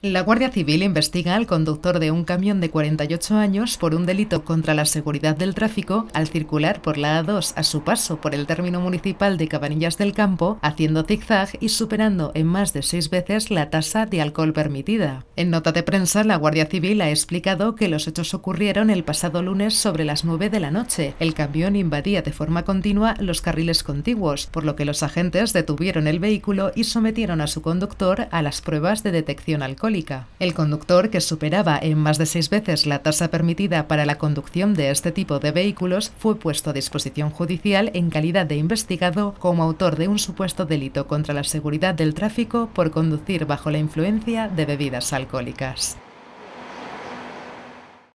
La Guardia Civil investiga al conductor de un camión de 48 años por un delito contra la seguridad del tráfico al circular por la A2 a su paso por el término municipal de Cabanillas del Campo, haciendo zigzag y superando en más de seis veces la tasa de alcohol permitida. En nota de prensa, la Guardia Civil ha explicado que los hechos ocurrieron el pasado lunes sobre las 9 de la noche. El camión invadía de forma continua los carriles contiguos, por lo que los agentes detuvieron el vehículo y sometieron a su conductor a las pruebas de detección alcohólica. El conductor, que superaba en más de seis veces la tasa permitida para la conducción de este tipo de vehículos, fue puesto a disposición judicial en calidad de investigado como autor de un supuesto delito contra la seguridad del tráfico por conducir bajo la influencia de bebidas alcohólicas.